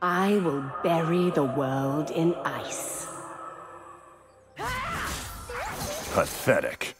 I will bury the world in ice. Pathetic.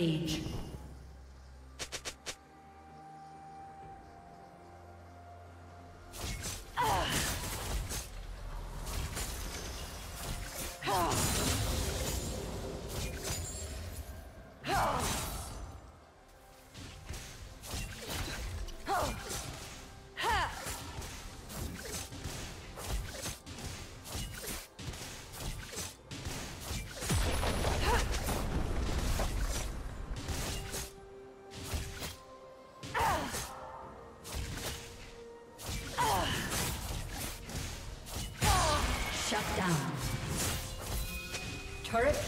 Rampage.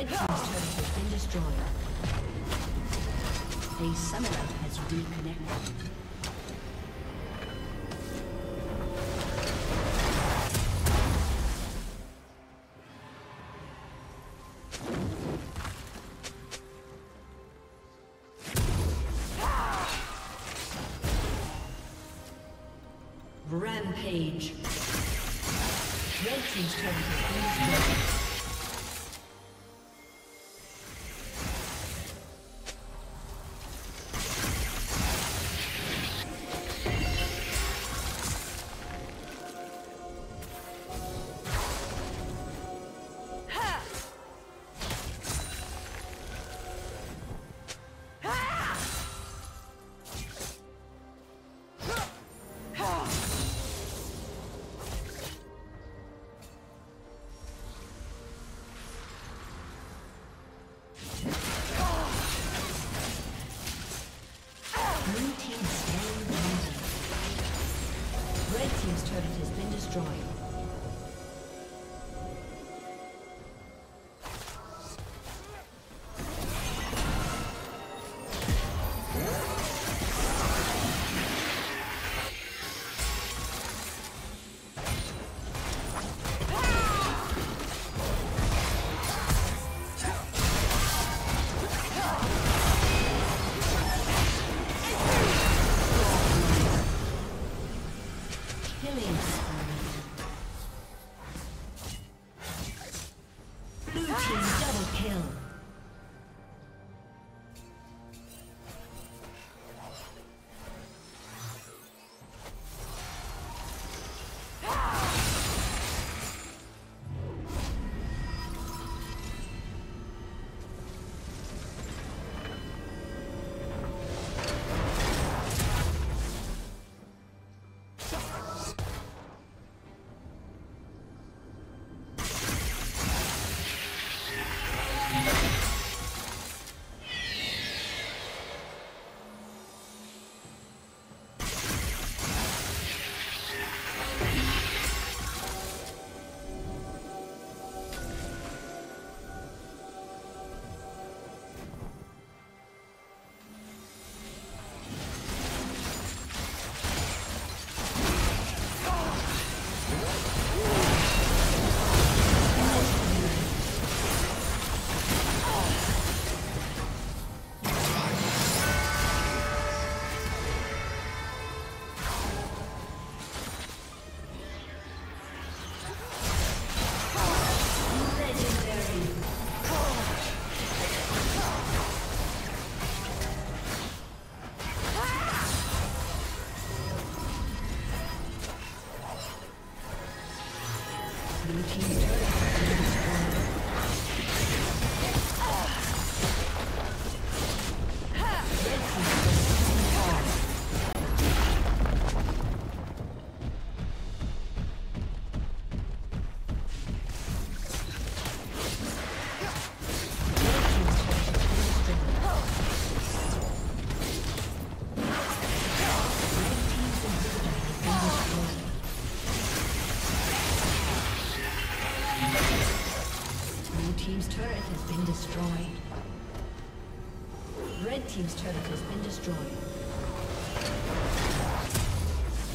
Red Team's turret has been destroyed. A summoner has reconnected.